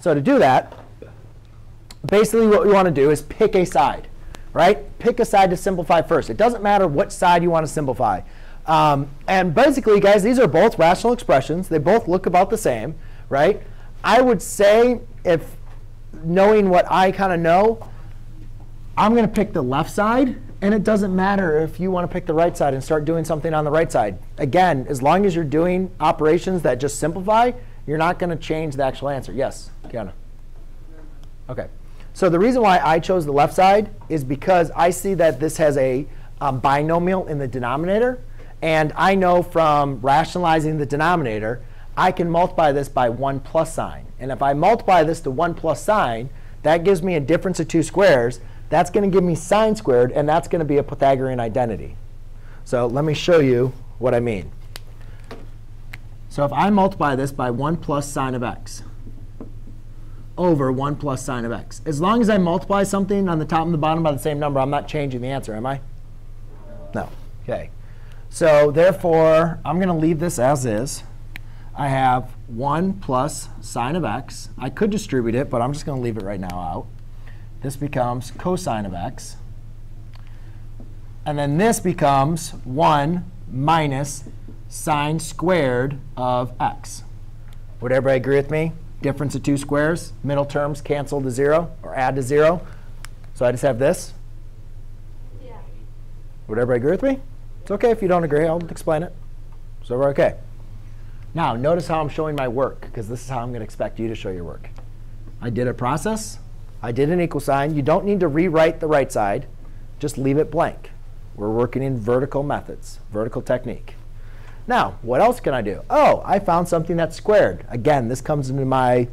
So to do that, basically what we want to do is pick a side, right? Pick a side to simplify first. It doesn't matter what side you want to simplify. Um, and basically, guys, these are both rational expressions. They both look about the same, right? I would say if knowing what I kind of know, I'm going to pick the left side. And it doesn't matter if you want to pick the right side and start doing something on the right side. Again, as long as you're doing operations that just simplify, you're not going to change the actual answer. Yes, Kiana? OK. So the reason why I chose the left side is because I see that this has a um, binomial in the denominator. And I know from rationalizing the denominator, I can multiply this by 1 plus sine. And if I multiply this to 1 plus sine, that gives me a difference of two squares. That's going to give me sine squared, and that's going to be a Pythagorean identity. So let me show you what I mean. So if I multiply this by 1 plus sine of x over 1 plus sine of x, as long as I multiply something on the top and the bottom by the same number, I'm not changing the answer, am I? No. OK. So therefore, I'm going to leave this as is. I have 1 plus sine of x. I could distribute it, but I'm just going to leave it right now out. This becomes cosine of x. And then this becomes 1 minus sine squared of x. Would everybody agree with me? Difference of two squares, middle terms cancel to 0 or add to 0. So I just have this. Yeah. Would everybody agree with me? It's OK if you don't agree. I'll explain it. So we're OK. Now, notice how I'm showing my work, because this is how I'm going to expect you to show your work. I did a process. I did an equal sign. You don't need to rewrite the right side. Just leave it blank. We're working in vertical methods, vertical technique. Now, what else can I do? Oh, I found something that's squared. Again, this comes into my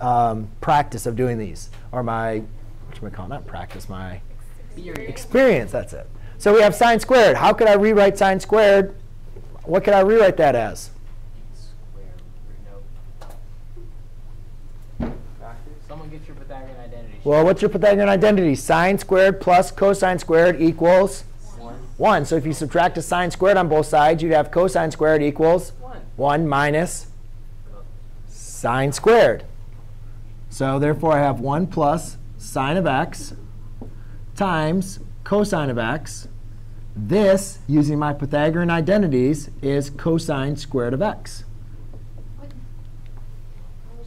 um, practice of doing these, or my, what should we call it? Not practice, my experience. experience. That's it. So we have sine squared. How could I rewrite sine squared? What could I rewrite that as? Well, what's your Pythagorean identity? Sine squared plus cosine squared equals 1. 1. So if you subtract a sine squared on both sides, you'd have cosine squared equals 1, 1 minus sine squared. So therefore, I have 1 plus sine of x times cosine of x. This, using my Pythagorean identities, is cosine squared of x.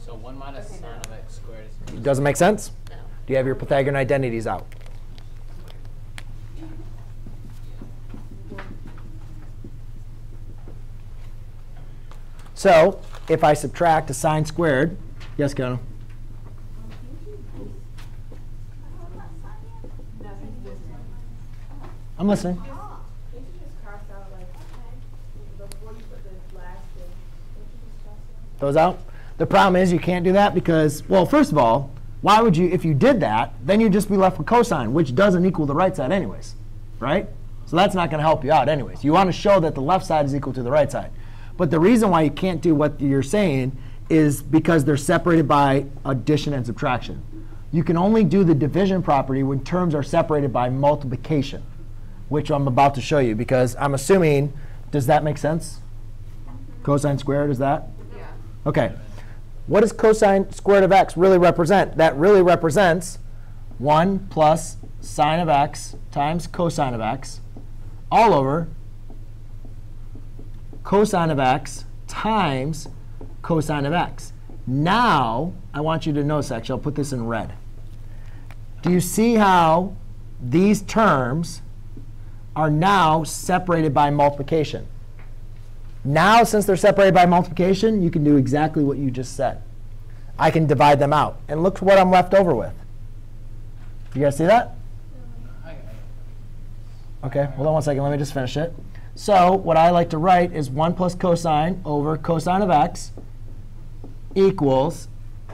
So 1 minus sine of x squared is... Doesn't make sense? Do you have your Pythagorean identities out? So if I subtract a sine squared, yes, Kano? I'm listening. Those out? The problem is you can't do that because, well, first of all, why would you, if you did that, then you'd just be left with cosine, which doesn't equal the right side anyways, right? So that's not going to help you out anyways. You want to show that the left side is equal to the right side. But the reason why you can't do what you're saying is because they're separated by addition and subtraction. You can only do the division property when terms are separated by multiplication, which I'm about to show you because I'm assuming, does that make sense? Cosine squared, is that? Yeah. OK. What does cosine squared of x really represent? That really represents 1 plus sine of x times cosine of x all over cosine of x times cosine of x. Now, I want you to notice, actually, I'll put this in red. Do you see how these terms are now separated by multiplication? Now, since they're separated by multiplication, you can do exactly what you just said. I can divide them out. And look what I'm left over with. You guys see that? OK, hold on one second. Let me just finish it. So what I like to write is 1 plus cosine over cosine of x equals,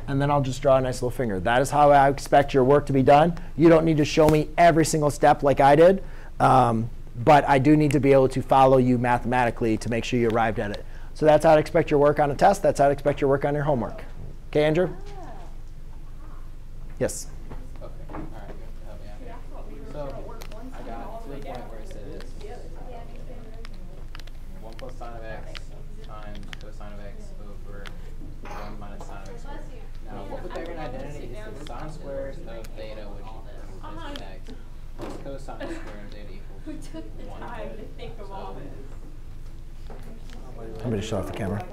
and then I'll just draw a nice little finger. That is how I expect your work to be done. You don't need to show me every single step like I did. Um, but I do need to be able to follow you mathematically to make sure you arrived at it. So that's how I expect your work on a test. That's how I expect your work on your homework. OK, Andrew? Yes? Okay. All right. So I got to the point where it says 1 plus sine of x times cosine of x over 1 minus sine of x. Now, what would that identity is the sine squares of theta, which is uh-huh. x, plus cosine square of theta equals Who took the one time to think of all this? I'm going to shut off the camera.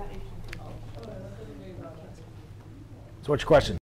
So what's your question?